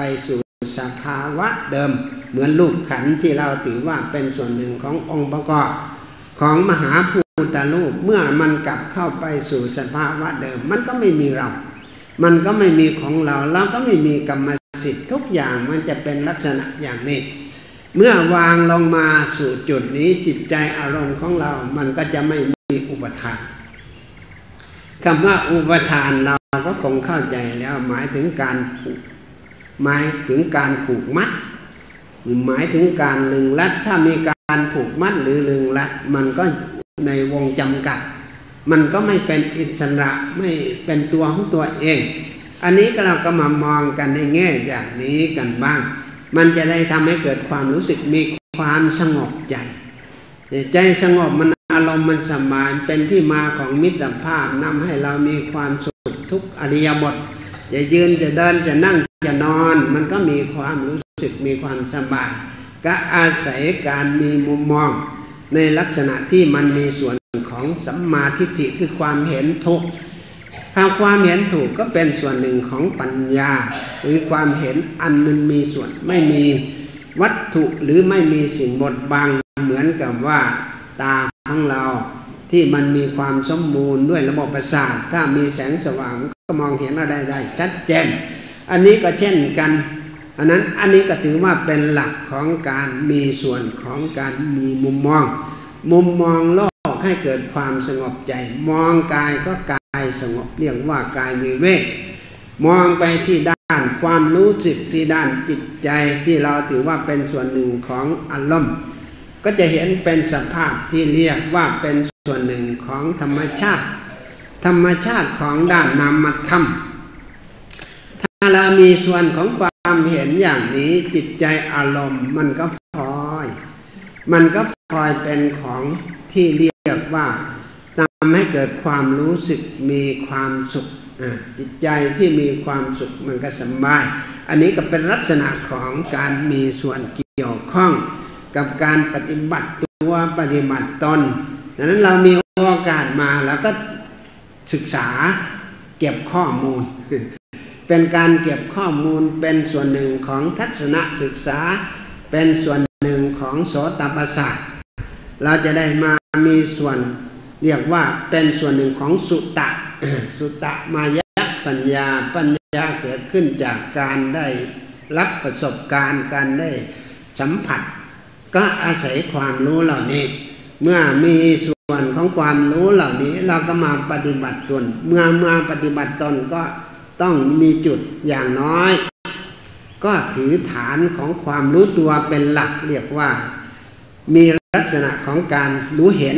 ไปสู่สภาวะเดิม เหมือนลูกขันที่เราถือว่าเป็นส่วนหนึ่งขององค์ประกอบของมหาภูตารูปเมื่อมันกลับเข้าไปสู่สภาวะเดิม มันก็ไม่มีเรา มันก็ไม่มีของเราเราก็ไม่มีกรรมสิทธิ์ทุกอย่างมันจะเป็นลักษณะอย่างนี้ เมื่อวางลงมาสู่จุดนี้จิตใจอารมณ์ของเรา มันก็จะไม่มีอุปทานคำว่าอุปทานเราก็คงเข้าใจแล้วหมายถึงการผูก หมายถึงการผูกมัด หมายถึงการลึงลัด ถ้ามีการผูกมัดหรือลึงลัด มันก็ในวงจำกัด มันก็ไม่เป็นอิสระไม่เป็นตัวของตัวเอง อันนี้ก็เราก็มามองกันในแง่อย่างนี้กันบ้าง มันจะได้ทำให้เกิดความรู้สึกมีความสงบใจ ใจสงบมันอารมณ์มันสมานเป็นที่มาของมิตรภาพนำให้เรามีความสุขทุกอริยบท จะยืนจะเดินจะนั่งจะนอน มันก็มีความรู้สึกมีความสบายก็อาศัยการมีมุมมอง ในลักษณะที่มันมีส่วนของสัมมาทิฏฐิคือความเห็นทุกข์ถ้าความเห็นถูกก็เป็นส่วนหนึ่งของปัญญา หรือความเห็นอันมันมีส่วนไม่มีวัตถุหรือไม่มีสิ่งบดบังเหมือนกับว่าตาของเราที่มันมีความสมบูรณ์ด้วยระบบประสาท ถ้ามีแสงสว่าง ก็มองเห็นอะไรได้ชัดเจน อันนี้ก็เช่นกันอันนั้นอันนี้ก็ถือว่าเป็นหลักของการมีส่วนของการมีมุมมอง มุมมองโลกให้เกิดความสงบใจ มองกายก็กายสงบเรียกว่ากายมีเวทมองไปที่ด้านความรู้สึกที่ด้านจิตใจที่เราถือว่าเป็นส่วนหนึ่งของอารมณ์ก็จะเห็นเป็นสภาพที่เรียกว่าเป็นส่วนหนึ่งของธรรมชาติ ธรรมชาติของด้านนามธรรมถ้าเรามีส่วนของความเห็นอย่างนี้จิตใจอารมณ์ มันก็พลอย มันก็พลอยเป็นของที่เรียกว่าทำให้เกิดความรู้สึกมีความสุขจิตใจที่มีความสุขมันก็สบาย อันนี้ก็เป็นลักษณะของการมีส่วนเกี่ยวข้อง กับการปฏิบัติตัวปฏิบัติตนดังนั้นเรามีโอกาสมาแล้วก็ ศึกษาเก็บข้อมูล เป็นการเก็บข้อมูลเป็นส่วนหนึ่งของทัศนศึกษา เป็นส่วนหนึ่งของโสตประสาทเราจะได้มามีส่วนเรียกว่าเป็นส่วนหนึ่งของสุตะสุตตะมายะปัญญาปัญญาเกิดขึ้นจากการได้รับประสบการณ์การได้สัมผัส ก็อาศัยความรู้เหล่านี้ เมื่อมีส่วน ส่วนของความรู้เหล่านี้เราก็มาปฏิบัติตน เมื่อมาปฏิบัติตนก็ต้องมีจุดอย่างน้อย ก็ถือฐานของความรู้ตัวเป็นหลักเรียกว่า มีลักษณะของการรู้เห็น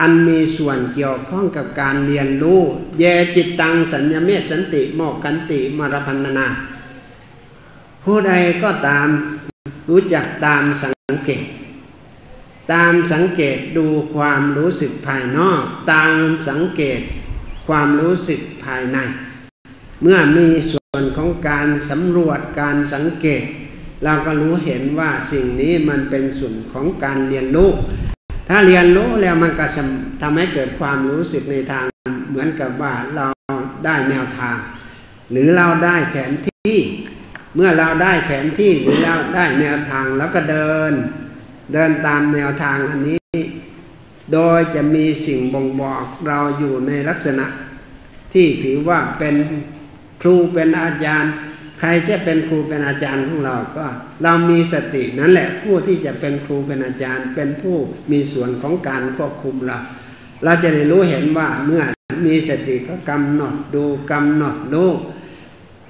อันมีส่วนเกี่ยวข้องกับการเรียนรู้เยจิตตังสัญญเมตสันติโมกันติมารพันนา ผู้ใดก็ตามรู้จักตามสังเกต ตามสังเกตดูความรู้สึกภายนอก ตามสังเกตความรู้สึกภายใน เมื่อมีส่วนของการสำรวจการสังเกต เราก็รู้เห็นว่าสิ่งนี้มันเป็นส่วนของการเรียนรู้ ถ้าเรียนรู้แล้วมันก็ทำให้เกิดความรู้สึกในทาง เหมือนกับว่าเราได้แนวทาง หรือเราได้แผนที่ เมื่อเราได้แผนที่หรือเราได้แนวทางแล้วก็เดิน เดินตามแนวทางอันนี้ โดยจะมีสิ่งบ่งบอกเราอยู่ในลักษณะ ที่ถือว่าเป็นครูเป็นอาจารย์ ใครจะเป็นครูเป็นอาจารย์ของเราก็ เรามีสตินั่นแหละผู้ที่จะเป็นครูเป็นอาจารย์ เป็นผู้มีส่วนของการควบคุมเรา เราจะได้รู้เห็นว่าเมื่อมีสติก็กำหนดดูกำหนดรู้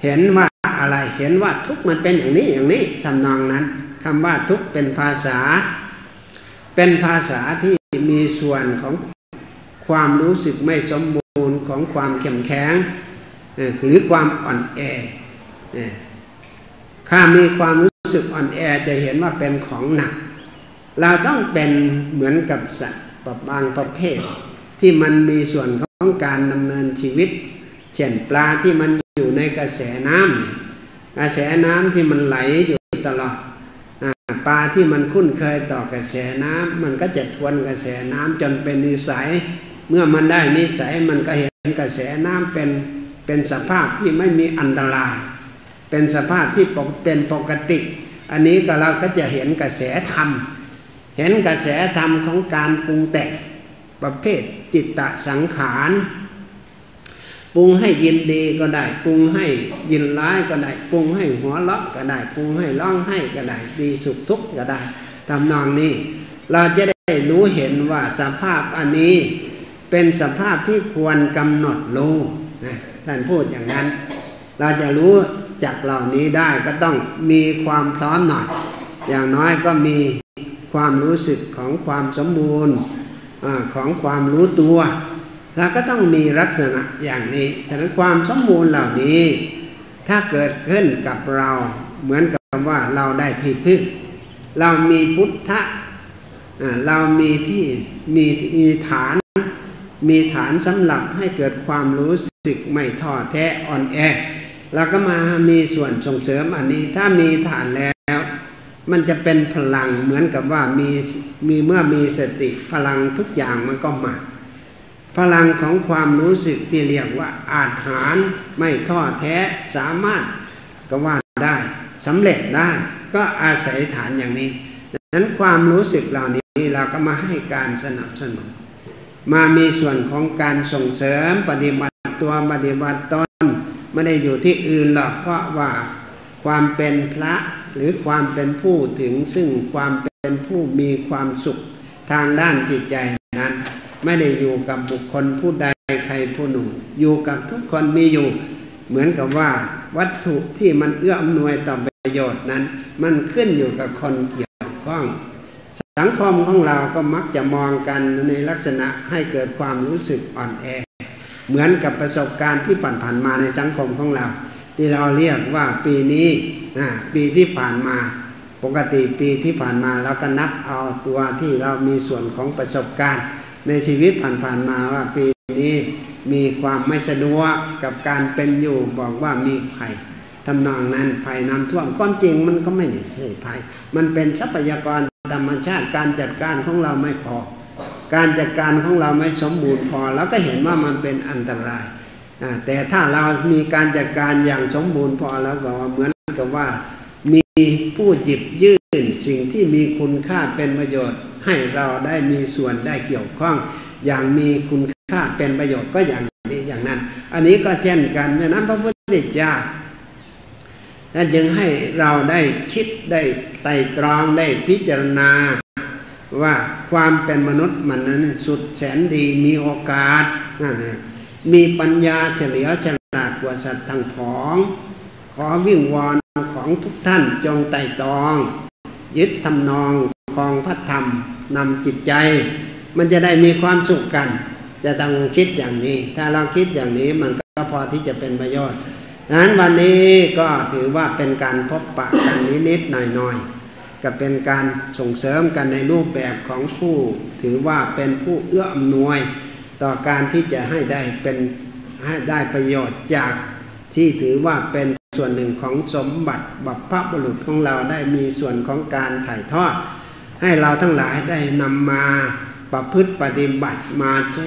เห็นว่าอะไรเห็นว่าทุกมันเป็นอย่างนี้อย่างนี้ทำนองนั้น คำว่าทุกเป็นภาษา เป็นภาษาที่มีส่วนของความรู้สึกไม่สมบูรณ์ของความเข้มแข็งหรือความอ่อนแอถ้ามีความรู้สึกอ่อนแอจะเห็นว่าเป็นของหนัก เราต้องเป็นเหมือนกับสัตว์บางประเภท ที่มันมีส่วนของการดำเนินชีวิต เช่นปลาที่มันอยู่ในกระแสน้ำกระแสน้ำที่มันไหลอยู่ตลอด ปลาที่มันคุ้นเคยต่อกระแสน้ำมันก็จะทวนกระแสน้ำจนเป็นนิสัย เมื่อมันได้นิสัยมันก็เห็นกระแสน้ำเป็นเป็นสภาพที่ไม่มีอันตรายเเป็นสภาพที่เป็นปกติ อันนี้ก็เราก็จะเห็นกระแสธรรม เห็นกระแสธรรมของการปรุงแต่งประเภทจิตตสังขาร ปรุงให้ยินดีก็ได้ ปรุงให้ยินร้ายก็ได้ ปรุงให้หัวเราะก็ได้ ปรุงให้ร้องให้ก็ได้ ดีสุขทุกข์ก็ได้ทำนองนี้ เราจะได้รู้เห็นว่าสภาพอันนี้เป็นสภาพที่ควรกำหนดรู้ท่านพูดอย่างนั้น เราจะรู้จากเหล่านี้ได้ก็ต้องมีความพร้อมหน่อย อย่างน้อยก็มีความรู้สึกของความสมบูรณ์ของความรู้ตัว เราก็ต้องมีลักษณะอย่างนี้ฉะนั้นความสมบูรณ์เหล่านี้ ถ้าเกิดขึ้นกับเราเหมือนกับว่าเราได้ที่พึ่ง เรามีพุทธะเรามีที่มีมีฐาน มีฐานสำหรับให้เกิดความรู้สึกไม่ท้อแท้อ่อนแอเราก็มามีส่วนส่งเสริมอันนี้ถ้ามีฐานแล้ว มันจะเป็นพลังเหมือนกับว่ามีมีเมื่อมีสติพลังทุกอย่างมันก็มา พลังของความรู้สึกที่เรียกว่าอาจหารไม่ท้อแท้สามารถก็ว่าได้สำเร็จได้ก็อาศัยฐานอย่างนี้ดังนั้นความรู้สึกเหล่านี้เราก็มาให้การสนับสนุน มามีส่วนของการส่งเสริมปฏิบัติตัวปฏิบัติตนไม่ได้อยู่ที่อื่นหรอกเพราะว่าความเป็นพระหรือความเป็นผู้ถึงซึ่งความเป็นผู้มีความสุขทางด้านจิตใจ ไม่ได้อยู่กับบุคคลผู้ใดใครผู้หนึ่ง อยู่กับทุกคนมีอยู่ เหมือนกับว่าวัตถุที่มันเอื้ออำนวยต่อประโยชน์นั้น มันขึ้นอยู่กับคนเกี่ยวข้อง สังคมของเราก็มักจะมองกันในลักษณะให้เกิดความรู้สึกอ่อนแอ เหมือนกับประสบการณ์ที่ผ่านๆมาในสังคมของเรา ที่เราเรียกว่าปีนี้ปีที่ผ่านมาปกติปีที่ผ่านมาเราก็นับเอาตัวที่เรามีส่วนของประสบการณ์ ในชีวิตผ่านๆมาว่าปีนี้มีความไม่สะดวกกับการเป็นอยู่บอกว่ามีภัยทำนองนั้นภัยน้ำท่วมก้อนจริงมันก็ไม่ใช่ภัย มันเป็นทรัพยากรธรรมชาติการจัดการของเราไม่พอ การจัดการของเราไม่สมบูรณ์พอแล้วก็เห็นว่ามันเป็นอันตรายแต่ถ้าเรามีการจัดการอย่างสมบูรณ์พอแล้วก็เหมือนกับว่า มีผู้หยิบยื่นสิ่งที่มีคุณค่าเป็นประโยชน์ ให้เราได้มีส่วนได้เกี่ยวข้อง อย่างมีคุณค่าเป็นประโยชน์ก็อย่างนี้อย่างนั้น อันนี้ก็เช่นกันดังนั้นพระพุทธเจ้าท่านจึงให้เราได้คิดได้ไต่ตรองได้พิจารณา ว่าความเป็นมนุษย์มันนั้นสุดแสนดีมีโอกาสนั่นเองมีปัญญาเฉลียวฉลาดกว่าสัตว์ทั้งผอง ขอวิ่งวอนของทุกท่านจงไต่ตรอง ยึดทำนอง คองพระธรรมนำจิตใจ มันจะได้มีความสุขกัน จะต้องคิดอย่างนี้ ถ้าเราคิดอย่างนี้มันก็พอที่จะเป็นประโยชน์ดังนั้นวันนี้ก็ถือว่าเป็นการพบปะกันนิดๆหน่อยๆก็เป็นการส่งเสริมกันในรูปแบบของผู้ ถือว่าเป็นผู้เอื้ออำนวย ต่อการที่จะให้ได้เป็นให้ได้ประโยชน์จากที่ถือว่าเป็นส่วนหนึ่งของสมบัติบัพพบุรุษของเราได้มีส่วนของการถ่ายทอด ให้เราทั้งหลายได้นำมาประพฤติปฏิบัติมาใช้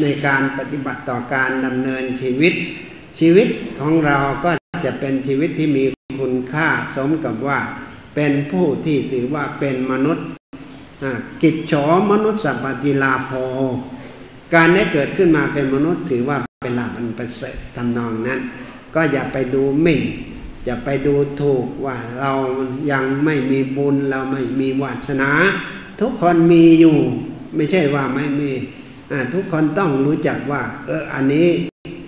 ในการปฏิบัติต่อการดำเนินชีวิต ชีวิตของเราก็จะเป็นชีวิตที่มีคุณค่าสมกับว่าเป็นผู้ที่ถือว่าเป็นมนุษย์กิจฉอมนุษย์สัพพิลาโภการได้เกิดขึ้นมาเป็นมนุษย์ถือว่าเป็นลาภันประเสริฐทำนองนั้น ก็อย่าไปดูหมิ่น อย่าไปดูถูกว่าเรายังไม่มีบุญเราไม่มีวาสนา ทุกคนมีอยู่ ไม่ใช่ว่าไม่มีทุกคนต้องรู้จักว่า เอออันนี้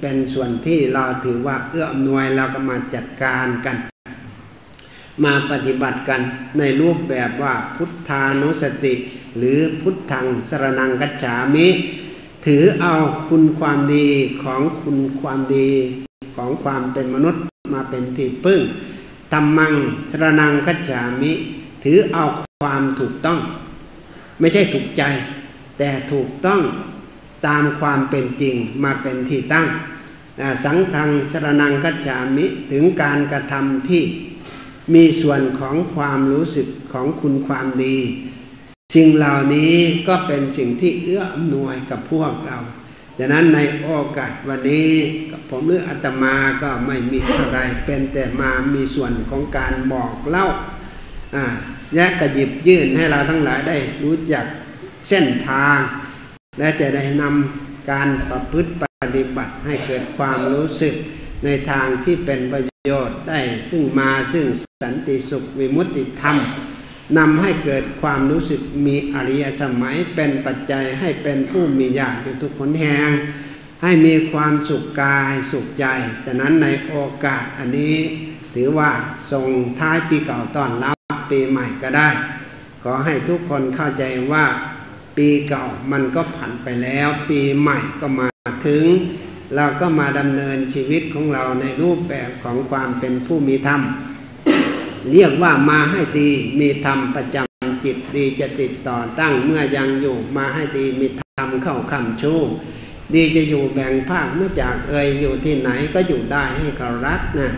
เป็นส่วนที่เราถือว่าเอื้ออำนวยเราก็มาจัดการกัน มาปฏิบัติกันในรูปแบบว่าพุทธานุสติ หรือพุทธังสรนังกัจฉามิ ถือเอาคุณความดีของคุณความดี ของความเป็นมนุษย์มาเป็นที่พึ่งธรรมังชรนังคัจฉามิ ถือเอาความถูกต้อง ไม่ใช่ถูกใจ แต่ถูกต้องตามความเป็นจริงมาเป็นที่ตั้ง สังฆังชรนังคัจฉามิถึงการกระทำที่มีส่วนของความรู้สึกของคุณความดี สิ่งเหล่านี้ก็เป็นสิ่งที่เอื้ออำนวยกับพวกเรา ดังนั้นในโอกาสวันนี้ผมหรืออาตมาก็ไม่มีอะไรเป็นแต่มามีส่วนของการบอกเล่าและกระยิบยื่นให้เราทั้งหลายได้รู้จักเส้นทาง และจะได้นำการประพฤติปฏิบัติให้เกิดความรู้สึกในทางที่เป็นประโยชน์ได้ซึ่งมาซึ่งสันติสุขวิมุตติธรรม นำให้เกิดความรู้สึกมีอริยสมัยเป็นปัจจัยให้เป็นผู้มีญาติทุกคนแห่งให้มีความสุขกายสุขใจฉะนั้นในโอกาสอันนี้ถือว่าส่งท้ายปีเก่าต้อนรับปีใหม่ก็ได้ ขอให้ทุกคนเข้าใจว่าปีเก่ามันก็ผ่านไปแล้ว ปีใหม่ก็มาถึง เราก็มาดำเนินชีวิตของเราในรูปแบบของความเป็นผู้มีธรรม เรียกว่ามาให้ดีมีธรรมประจำจิตดีจะติดต่อตั้งเมื่อยังอยู่มาให้ดีมีธรรมเข้าคำชูดีจะอยู่แบ่งภาคเมื่อจากเอ่ยอยู่ที่ไหนก็อยู่ได้ให้เขารักนะ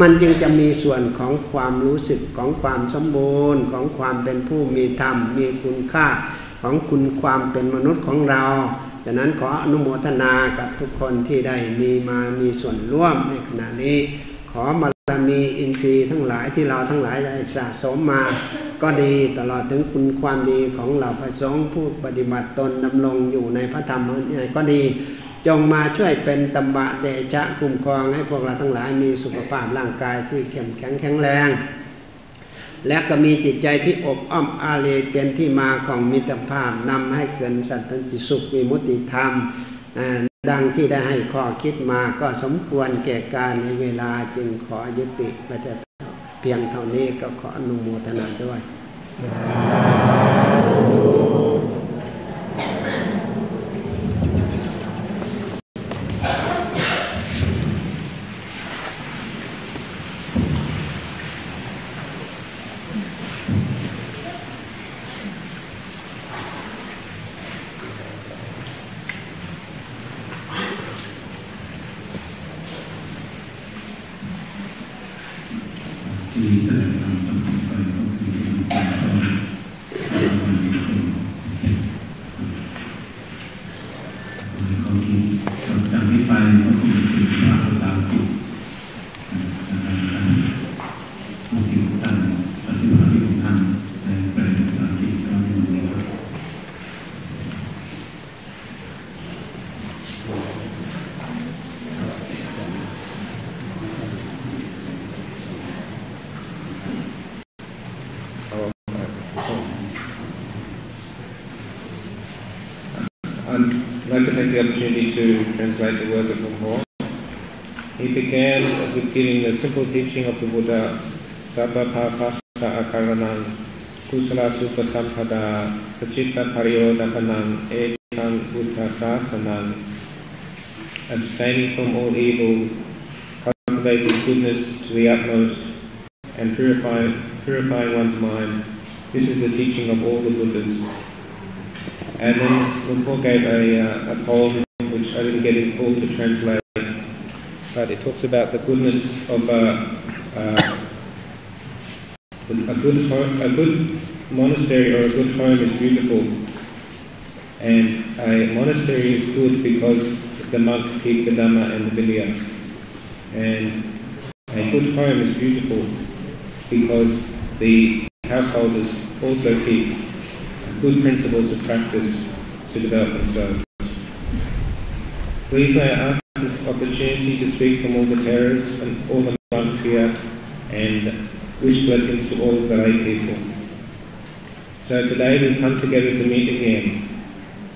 มันจึงจะมีส่วนของความรู้สึกของความสมบูรณ์ของความเป็นผู้มีธรรม มีคุณค่าของคุณความเป็นมนุษย์ของเราฉะนั้นขออนุโมทนากับทุกคนที่ได้มีมามีส่วนร่วมในขณะนี้ขอมา มีอินทรีย์ทั้งหลายที่เราทั้งหลายได้สะสมมา ก็ดีตลอดถึงคุณความดีของเราพระสงฆ์ผู้ปฏิบัติตนดำรงอยู่ในพระธรรมนี่ก็ดี จงมาช่วยเป็นตบะเดชะคุ้มครองให้พวกเราทั้งหลายมีสุขภาพร่างกายที่เข้มแข็งแข็งแรง และก็มีจิตใจที่อบอ้อมอารีเป็นที่มาของมิตรภาพนำให้เกิดสันติสุขมีมุติธรรม ดังที่ได้ให้ข้อคิดมาก็สมควรแก่การในเวลาจึงขอยุติไปแต่เพียงเท่านี้ก็ขออนุโมทนาด้วย the opportunity to translate the words of Rumor. He began with giving the simple teaching of the Buddha, Sabba Pāpasa Akaranam, Kusalassa Upasampada, Sachitta Pariyodapanam, Ekam Buddha Sasanam, abstaining from all evil, cultivating goodness to the utmost, and purifying, purifying one's mind. This is the teaching of all the Buddhas. And then Luang Por gave a, uh, a poem which I didn't get in full to translate, but it talks about the goodness of uh, uh, a good home, a good monastery or a good home is beautiful, and a monastery is good because the monks keep the Dhamma and the Vinaya, and a good home is beautiful because the householders also keep good principles of practice to develop themselves. Please I ask this opportunity to speak from all the theras and all the monks here and wish blessings to all the lay people. So today we've come together to meet again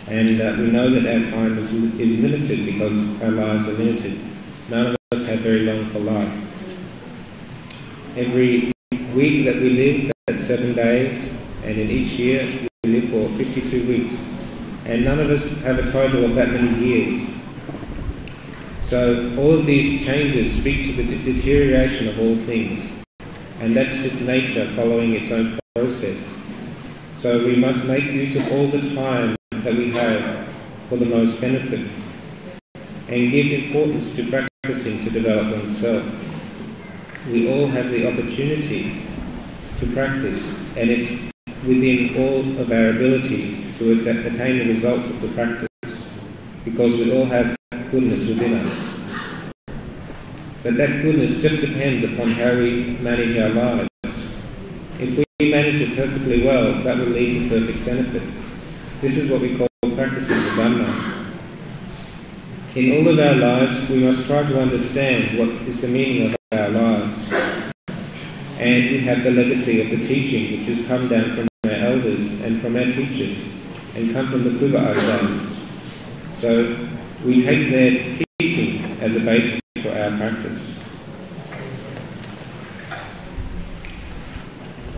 and uh, we know that our time is, is limited because our lives are limited. None of us have very long for life. Every week that we live, that's seven days, and in each year we live for 52 weeks. And none of us have a total of that many years. So all of these changes speak to the deterioration of all things. And that's just nature following its own process. So we must make use of all the time that we have for the most benefit and give importance to practicing to develop oneself. We all have the opportunity to practice and it's within all of our ability to attain the results of the practice. because we all have goodness within us. But that goodness just depends upon how we manage our lives. If we manage it perfectly well, that will lead to perfect benefit. This is what we call practicing the Dhamma. In all of our lives, we must try to understand what is the meaning of our lives. And we have the legacy of the teaching which has come down from and from our teachers and come from the Kruba Ajahns. So we take their teaching as a basis for our practice.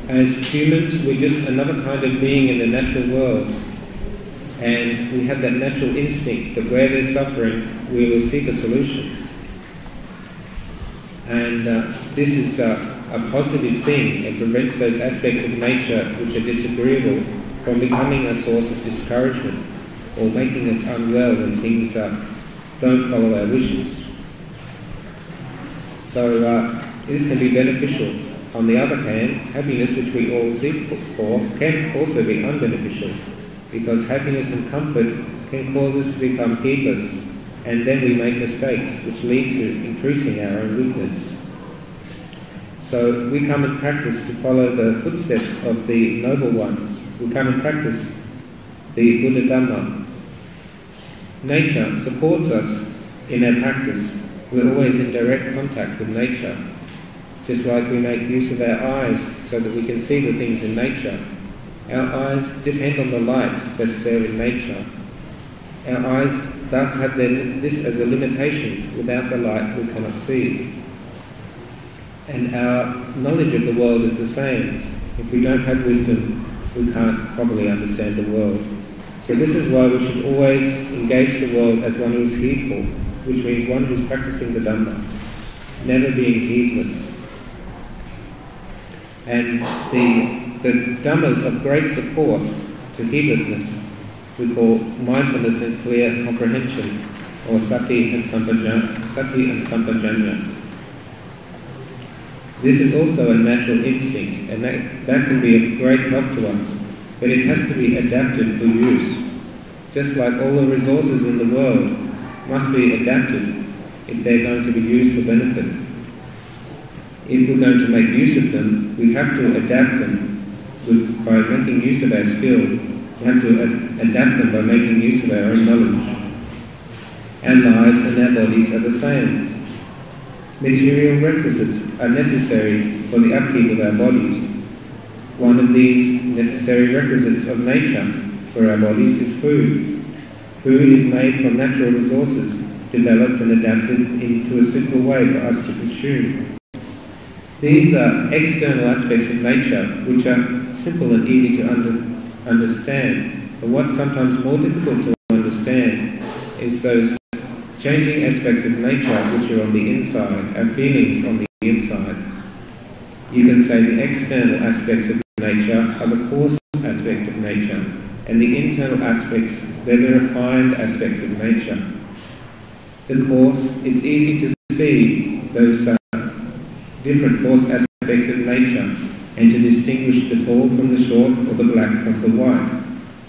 As humans, we're just another kind of being in the natural world. And we have that natural instinct that where there's suffering, we will seek a solution. And uh, this is uh, a positive thing. It prevents those aspects of nature which are disagreeable from becoming a source of discouragement or making us unwell when things uh, don't follow our wishes. So uh, this can be beneficial. On the other hand, happiness which we all seek for can also be unbeneficial because happiness and comfort can cause us to become heedless and then we make mistakes which lead to increasing our own weakness. So we come and practice to follow the footsteps of the noble ones. Come and practice the Buddha Dhamma. Nature supports us in our practice we're always in direct contact with nature. Just like we make use of our eyes so that we can see the things in nature. Our eyes depend on the light that's there in nature. Our eyes thus have this as a limitation. Without the light, we cannot see. And our knowledge of the world is the same. If we don't have wisdom, we can't properly understand the world. So this is why we should always engage the world as one who is heedful, which means one who's practicing the Dhamma, never being heedless. And the, the Dhammas of great support to heedlessness we call mindfulness and clear comprehension, or sati and sampajanya. Sati and sampajanya. This is also a natural instinct, and that, that can be of great help to us, but it has to be adapted for use. Just like all the resources in the world must be adapted if they're going to be used for benefit. If we're going to make use of them, we have to adapt them with, by making use of our skill. We have to ad- adapt them by making use of our own knowledge. Our lives and our bodies are the same. Material requisites are necessary for the upkeep of our bodies. One of these necessary requisites of nature for our bodies is food. Food is made from natural resources, developed and adapted into a suitable way for us to consume. These are external aspects of nature which are simple and easy to under, understand. But what's sometimes more difficult to understand is those changing aspects of nature which are on the inside, our feelings on the inside. You can say the external aspects of nature are the coarse aspect of nature, and the internal aspects they're the refined aspect of nature. The course, it's easy to see those uh, different coarse aspects of nature and to distinguish the tall from the short or the black from the white.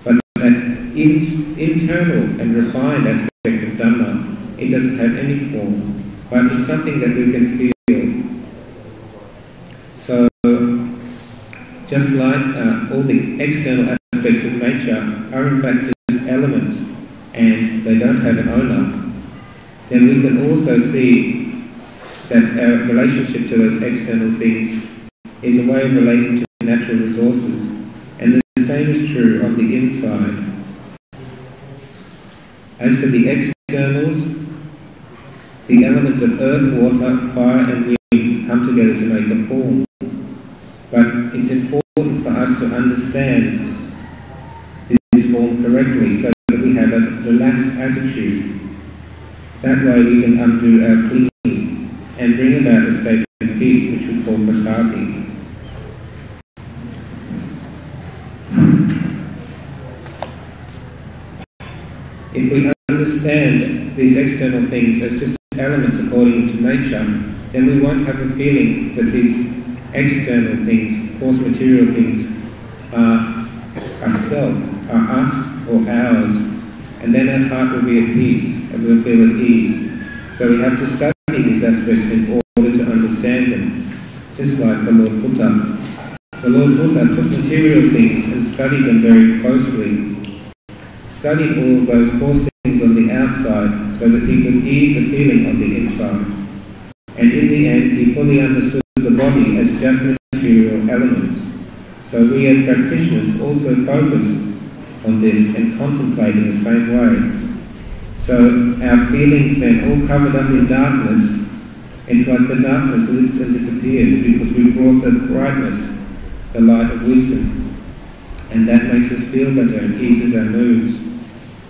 But that in, internal and refined aspect of Dhamma, it doesn't have any form, but it's something that we can feel. So, just like uh, all the external aspects of nature are in fact just elements and they don't have an owner, then we can also see that our relationship to those external things is a way of relating to natural resources. And the same is true of the inside. As for the externals, the elements of earth, water, fire, and wind come together to make a form. But it's important for us to understand this form correctly so that we have a relaxed attitude. That way we can undo our clinging and bring about a state of peace which we call passaddhi. If we understand these external things as just elements according to nature, then we won't have a feeling that these external things, coarse material things, are, are self, are us or ours, and then our heart will be at peace and we'll feel at ease. So we have to study these aspects in order to understand them, just like the Lord Buddha. The Lord Buddha took material things and studied them very closely, studied all those four things on the outside so that he could ease the feeling on the inside. And in the end, he fully understood the body as just material elements. So we as practitioners also focus on this and contemplate in the same way. So our feelings then all covered up in darkness, it's like the darkness lifts and disappears because we brought the brightness, the light of wisdom. And that makes us feel better and eases our moods.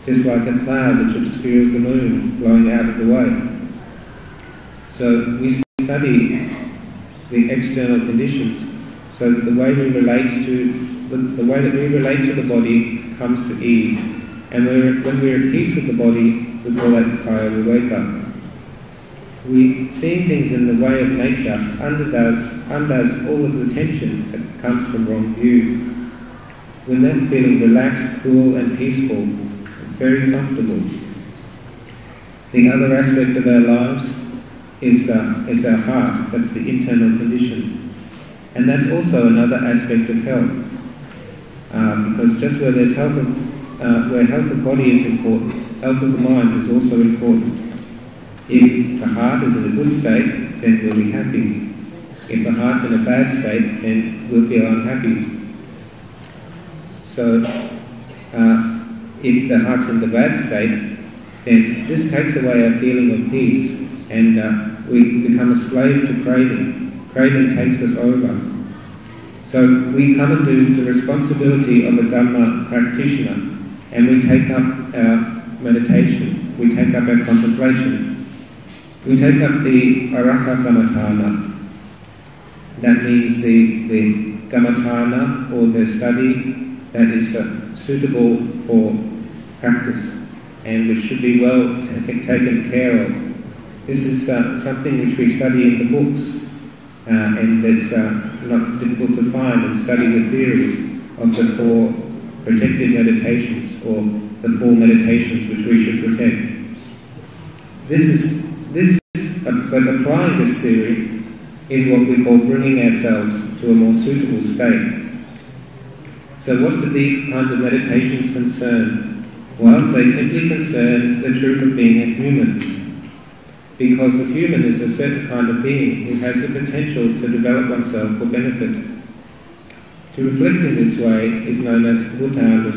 Just like a cloud which obscures the moon blowing out of the way. So we study the external conditions so that the way we relate to the, the way that we relate to the body comes to ease. And when we're at peace with the body, we call that kaya viveka. We seeing things in the way of nature undoes, undoes all of the tension that comes from wrong view. We're then feeling relaxed, cool and peaceful, very comfortable. The other aspect of our lives is, uh, is our heart, that's the internal condition. And that's also another aspect of health. Um, because just where there's health of, uh, where health of body is important, health of the mind is also important. If the heart is in a good state, then we'll be happy. If the heart's in a bad state, then we'll feel unhappy. So, uh, if the heart's in the bad state, then this takes away our feeling of peace and uh, we become a slave to craving. Craving takes us over. So we come and do the responsibility of a Dhamma practitioner and we take up our meditation, we take up our contemplation, we take up the Arakkha Kammatthana. That means the, the Kammatthana or the study that is uh, suitable for practice and which should be well t- taken care of. This is uh, something which we study in the books, uh, and it's uh, not difficult to find and study the theory of the four protective meditations or the four meditations which we should protect. This is this, but applying this theory is what we call bringing ourselves to a more suitable state. So, what do these kinds of meditations concern? Well, they simply concern the truth of being a human. Because the human is a certain kind of being who has the potential to develop oneself for benefit. To reflect in this way is known as Buddha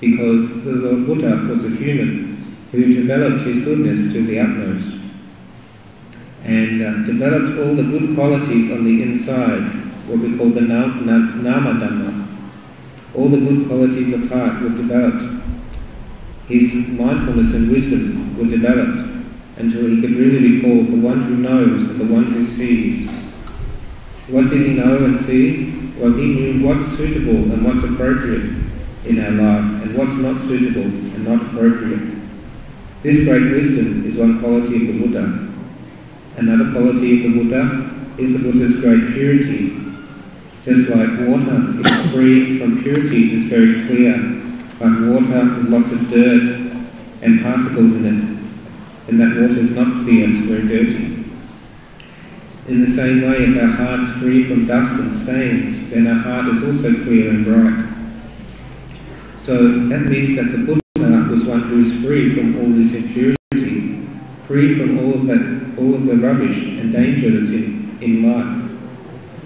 because the Lord Buddha was a human who developed his goodness to the utmost and uh, developed all the good qualities on the inside, what we call the na- na- Nama Dhamma. All the good qualities of heart were developed. His mindfulness and wisdom were developed until he could really be called the one who knows and the one who sees. What did he know and see? Well, he knew what's suitable and what's appropriate in our life and what's not suitable and not appropriate. This great wisdom is one quality of the Buddha. Another quality of the Buddha is the Buddha's great purity. Just like water, free from purities, is very clear, but water with lots of dirt and particles in it, and that water is not clear, it's very dirty. In the same way, if our heart is free from dust and stains, then our heart is also clear and bright. So that means that the Buddha was one who is free from all this impurity, free from all of that, all of the rubbish and danger that's in, in life.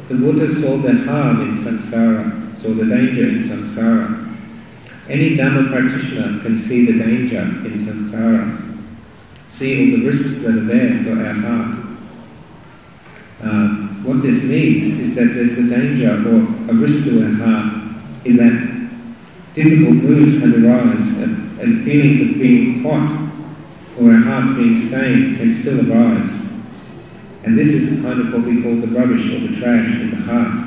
The Buddha saw the harm in samsara, saw the danger in samsara. Any Dhamma practitioner can see the danger in samsara, see all the risks that are there for our heart. Uh, what this means is that there's a danger or a risk to our heart in that difficult moods can arise and, and feelings of being hot or our hearts being stained can still arise. And this is kind of what we call the rubbish or the trash in the heart.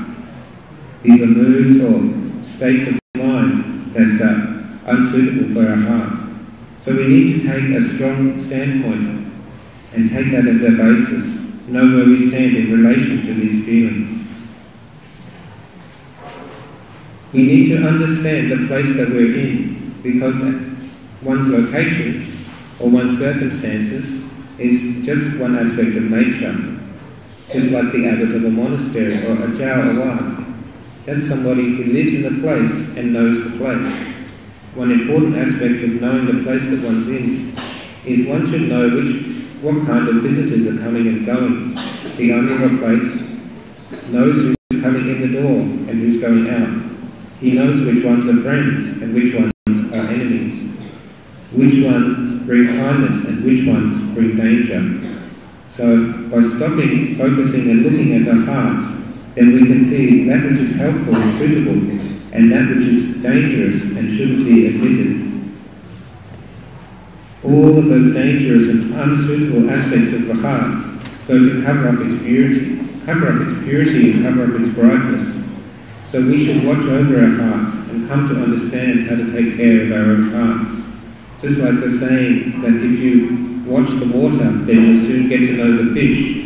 These are moods or states of mind that are unsuitable for our heart. So we need to take a strong standpoint and take that as our basis, know where we stand in relation to these feelings. We need to understand the place that we're in because one's location or one's circumstances is just one aspect of nature, just like the abbot of a monastery or a Jao Awad. That's somebody who lives in the place and knows the place. One important aspect of knowing the place that one's in is one should know which what kind of visitors are coming and going. The owner of a place knows who's coming in the door and who's going out. He knows which ones are friends and which ones are enemies, which ones bring kindness and which ones bring danger. So by stopping, focusing and looking at our hearts, then we can see that which is helpful and suitable and that which is dangerous and shouldn't be admitted. All of those dangerous and unsuitable aspects of the heart go to cover up its purity, cover up its purity and cover up its brightness. So we should watch over our hearts and come to understand how to take care of our own hearts. Just like the saying that if you watch the water, then you'll soon get to know the fish.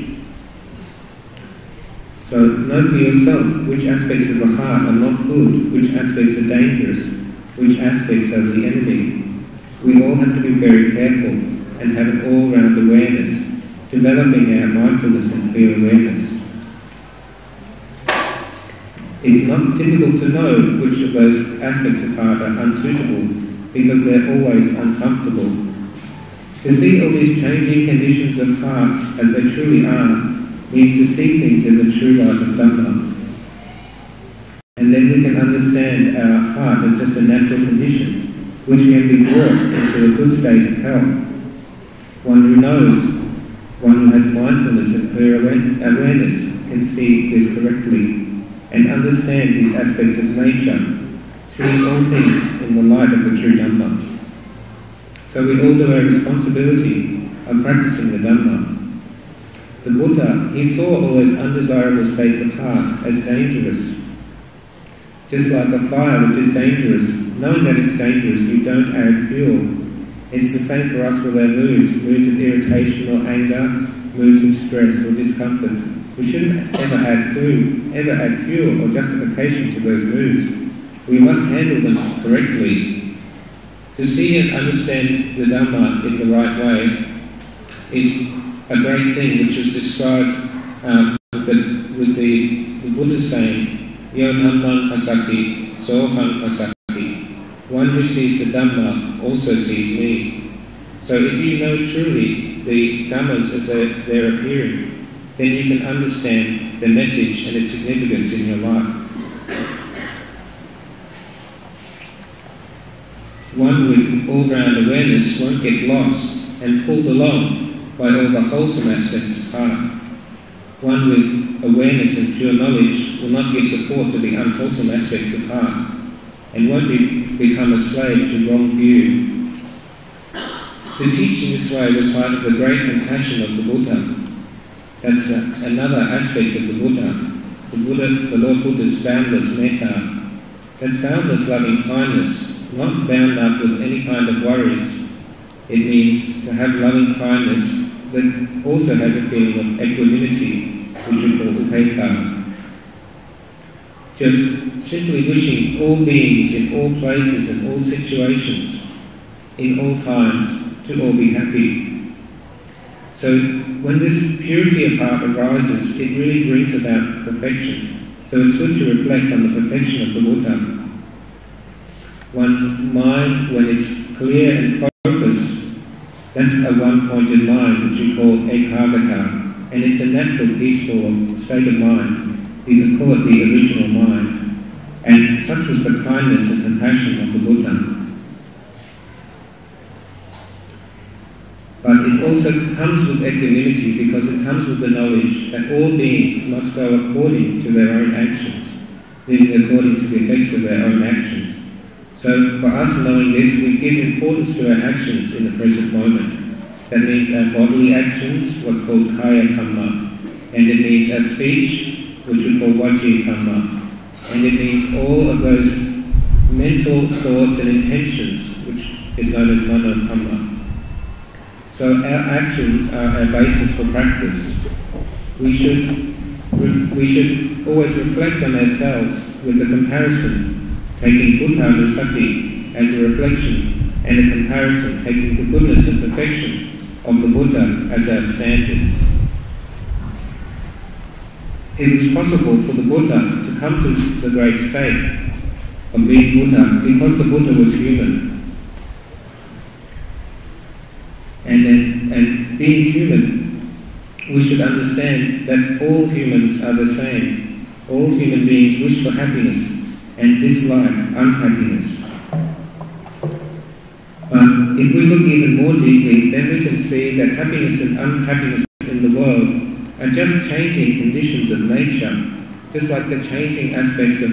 So know for yourself which aspects of the heart are not good, which aspects are dangerous, which aspects are the enemy. We all have to be very careful and have an all-round awareness, developing our mindfulness and clear awareness. It's not difficult to know which of those aspects of heart are unsuitable because they're always uncomfortable. To see all these changing conditions of heart as they truly are means to see things in the true light of Dhamma. And then we can understand our heart as just a natural condition, which can be brought into a good state of health. One who knows, one who has mindfulness and clear awareness can see this correctly and understand these aspects of nature, seeing all things in the light of the true Dhamma. So we all do our responsibility of practicing the Dhamma the Buddha, he saw all those undesirable states of heart as dangerous. Just like a fire which is dangerous, knowing that it's dangerous, you don't add fuel. It's the same for us with our moods, moods of irritation or anger, moods of stress or discomfort. We shouldn't ever add food, ever add fuel or justification to those moods. We must handle them correctly. To see and understand the Dhamma in the right way is a great thing which was described um, with, the, with the, the Buddha saying, Yo Dhamman Asati, Soham Asati. One who sees the Dhamma also sees me. So if you know truly the Dhammas as they're, they're appearing, then you can understand the message and its significance in your life. One with all-round awareness won't get lost and pulled along by all the wholesome aspects of heart. One with awareness and pure knowledge will not give support to the unwholesome aspects of heart and won't be, become a slave to wrong view. To teach in this way was part of the great compassion of the Buddha. That's a, another aspect of the Buddha. The Buddha, the Lord Buddha's boundless metta. That's boundless loving kindness, not bound up with any kind of worries. It means to have loving kindness that also has a feeling of equanimity, which we call upekkha. Just simply wishing all beings in all places and all situations, in all times, to all be happy. So when this purity of heart arises, it really brings about perfection. So it's good to reflect on the perfection of the Buddha. One's mind, when it's clear and that's a one-pointed mind which we call ekaggata, and it's a natural, peaceful state of mind. We can call it the original mind. And such was the kindness and compassion of the Buddha. But it also comes with equanimity because it comes with the knowledge that all beings must go according to their own actions, living according to the effects of their own actions. So for us knowing this, we give importance to our actions in the present moment. That means our bodily actions, what's called kaya kamma. And it means our speech, which we call vaci kamma. And it means all of those mental thoughts and intentions, which is known as mano kamma. So our actions are our basis for practice. We should, we should always reflect on ourselves with the comparison taking Buddha Nusati as a reflection and a comparison taking the goodness and perfection of the Buddha as our standard. It was possible for the Buddha to come to the great state of being Buddha because the Buddha was human. And then, and being human, we should understand that all humans are the same. All human beings wish for happiness and dislike unhappiness. But if we look even more deeply, then we can see that happiness and unhappiness in the world are just changing conditions of nature, just like the changing aspects of,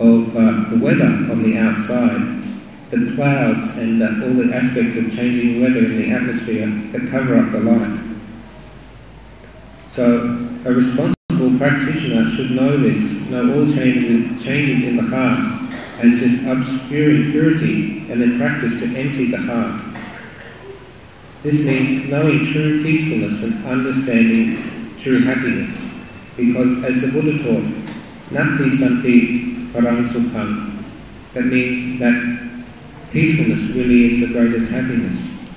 of uh, the weather on the outside, the clouds and uh, all the aspects of changing weather in the atmosphere that cover up the light. So a responsible practitioner should know this, know all changes, in the heart as this obscure impurity and then practice to empty the heart. This means knowing true peacefulness and understanding true happiness. Because as the Buddha taught, Nati Santi Parang Sukham, that means that peacefulness really is the greatest happiness.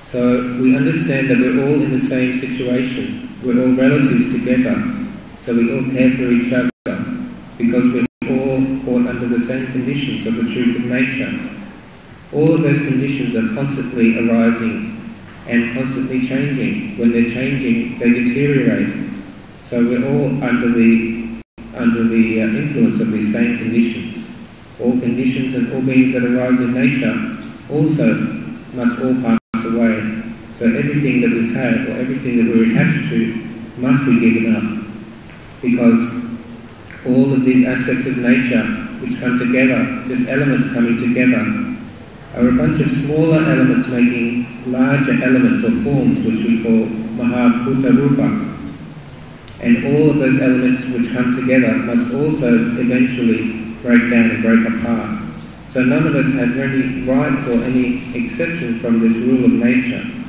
So we understand that we're all in the same situation. We're all relatives together. So we all care for each other because we're all caught under the same conditions of the truth of nature. All of those conditions are constantly arising and constantly changing. When they're changing, they deteriorate. So we're all under the under the uh, influence of these same conditions. All conditions and all beings that arise in nature also must all pass So everything that we have or everything that we're attached to must be given up. Because all of these aspects of nature which come together, just elements coming together, are a bunch of smaller elements making larger elements or forms which we call Mahabhuta Rupa. And all of those elements which come together must also eventually break down and break apart. So none of us have any rights or any exception from this rule of nature.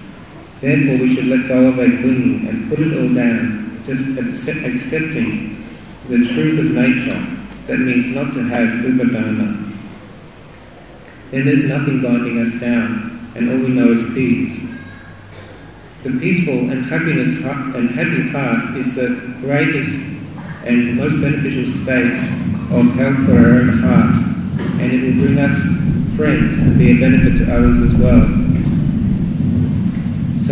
Therefore we should let go of our clinging and put it all down, just accept, accepting the truth of nature. That means not to have upadana. Then there's nothing binding us down, and all we know is peace. The peaceful and happiness and happy heart is the greatest and most beneficial state of health for our own heart, and it will bring us friends and be a benefit to others as well.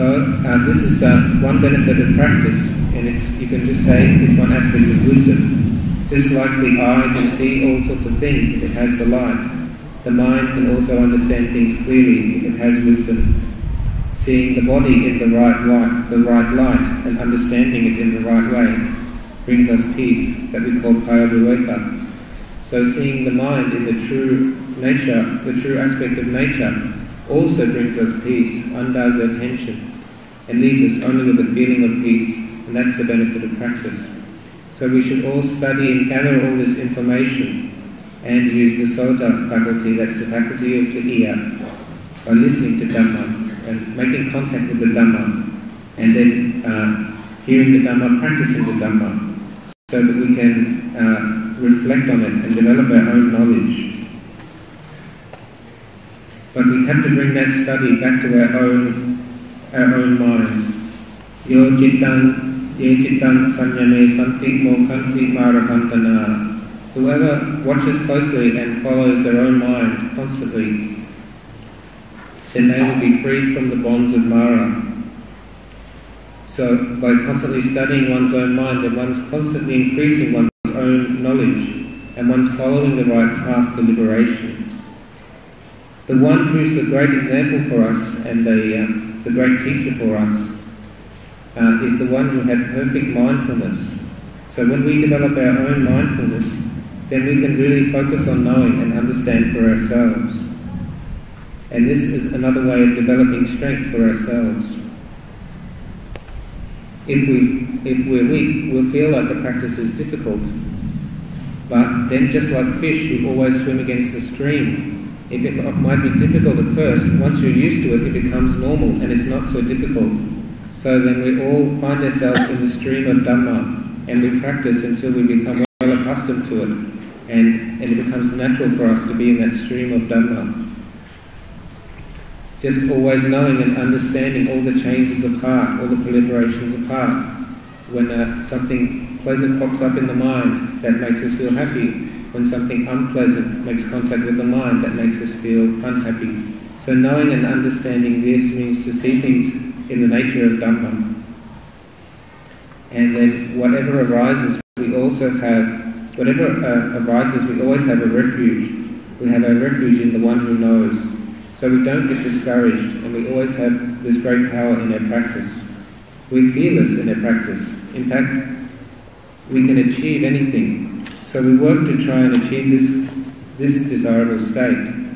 So uh, this is uh, one benefit of practice, and it's you can just say it's one aspect of wisdom. Just like the eye can see all sorts of things, it has the light. The mind can also understand things clearly if it has wisdom seeing the body in the right light, the right light, and understanding it in the right way brings us peace that we call kaya So seeing the mind in the true nature, the true aspect of nature, also brings us peace, undoes our tension, and leaves us only with a feeling of peace, and that's the benefit of practice. So we should all study and gather all this information and use the sota faculty, that's the faculty of the ear, by listening to Dhamma and making contact with the Dhamma, and then uh, hearing the Dhamma, practicing the Dhamma, so that we can uh, reflect on it and develop our own knowledge. But we have to bring that study back to our own, our own minds. Yo cittang, ye cittang sanyame santi mokanti marakantana. Whoever watches closely and follows their own mind constantly then they will be freed from the bonds of Mara. So, by constantly studying one's own mind, and one's constantly increasing one's own knowledge, and one's following the right path to liberation. The one who's a great example for us and the, uh, the great teacher for us uh, is the one who had perfect mindfulness. So, when we develop our own mindfulness, then we can really focus on knowing and understand for ourselves. And this is another way of developing strength for ourselves. If, we, if we're weak, we'll feel like the practice is difficult. But then, just like fish, we always swim against the stream. If it might be difficult at first, once you're used to it, it becomes normal and it's not so difficult. So then we all find ourselves in the stream of Dhamma and we practice until we become well accustomed to it. and, and it becomes natural for us to be in that stream of Dhamma. Just always knowing and understanding all the changes of heart, all the proliferations of heart. When uh, something pleasant pops up in the mind, that makes us feel happy. When something unpleasant makes contact with the mind, that makes us feel unhappy. So knowing and understanding this means to see things in the nature of Dhamma. And then whatever arises, we also have, whatever uh, arises, we always have a refuge. We have a refuge in the one who knows. So we don't get discouraged and we always have this great power in our practice. We're fearless in our practice. In fact, we can achieve anything. So we work to try and achieve this, this desirable state.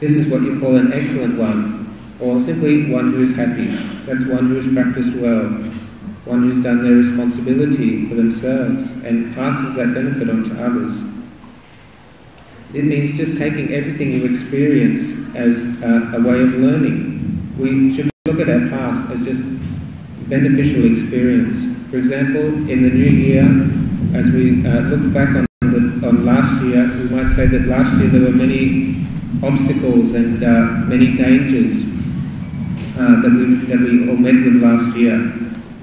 This is what you call an excellent one, or simply one who is happy. That's one who has practiced well, one who's done their responsibility for themselves and passes that benefit on to others. It means just taking everything you experience as a, a way of learning. We should look at our past as just beneficial experience. For example, in the new year, as we uh, look back on, the, on last year, we might say that last year there were many obstacles and uh, many dangers uh, that, we, that we all met with last year,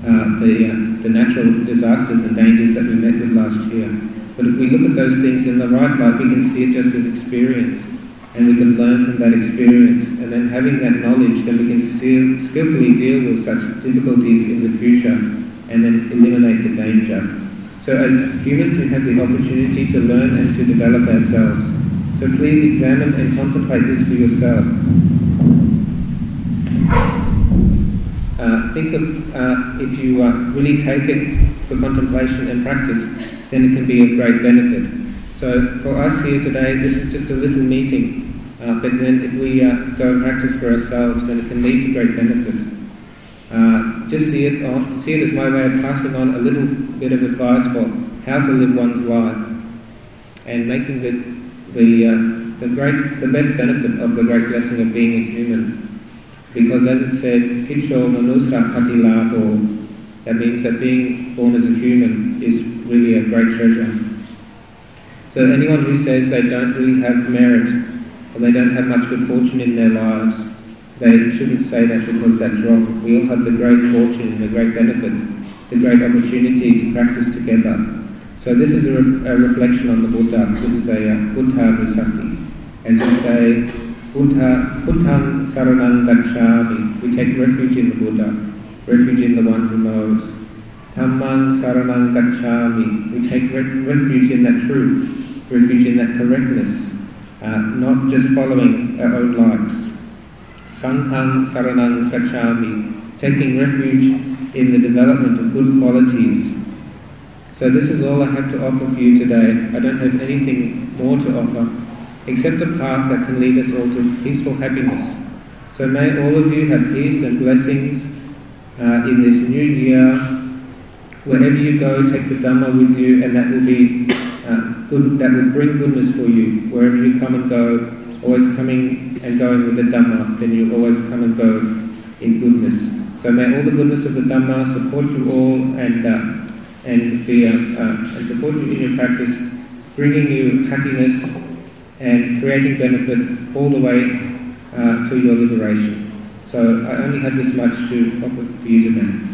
uh, the, uh, the natural disasters and dangers that we met with last year. But if we look at those things in the right light, we can see it just as experience, and we can learn from that experience. And then having that knowledge, then we can still, skillfully deal with such difficulties in the future, and then eliminate the danger. So as humans, we have the opportunity to learn and to develop ourselves. So please examine and contemplate this for yourself. Uh, think of uh, if you uh, really take it for contemplation and practice, then it can be of great benefit. So for us here today, this is just a little meeting, uh, but then if we uh, go and practice for ourselves, then it can lead to great benefit. Just see it, on, see it as my way of passing on a little bit of advice for how to live one's life and making the the, uh, the great, the best benefit of the great blessing of being a human. Because as it said, that means that being born as a human is really a great treasure. So anyone who says they don't really have merit, or they don't have much good fortune in their lives, they shouldn't say that because that's wrong. We all have the great fortune, the great benefit, the great opportunity to practice together. So this is a, re a, reflection on the Buddha. This is a uh, Buddha Visakti. As we say, Buddha, Buddham Saranam Gacchami. We take refuge in the Buddha, refuge in the one who knows. Dhammang Saranam Gacchami. We take re refuge in that truth, refuge in that correctness, uh, not just following our own likes. Sanghang Saranam Gacchami. Taking refuge in the development of good qualities, so this is all I have to offer for you today. I don't have anything more to offer except a path that can lead us all to peaceful happiness. So may all of you have peace and blessings uh, in this new year. Wherever you go, take the Dhamma with you, and that will be uh, good. That will bring goodness for you. Wherever you come and go, always coming and going with the Dhamma, then you always come and go in goodness. So may all the goodness of the Dhamma support you all and. Uh, and be uh, uh, and support you in your practice, bringing you happiness and creating benefit all the way uh, to your liberation. So I only have this much to offer for you today.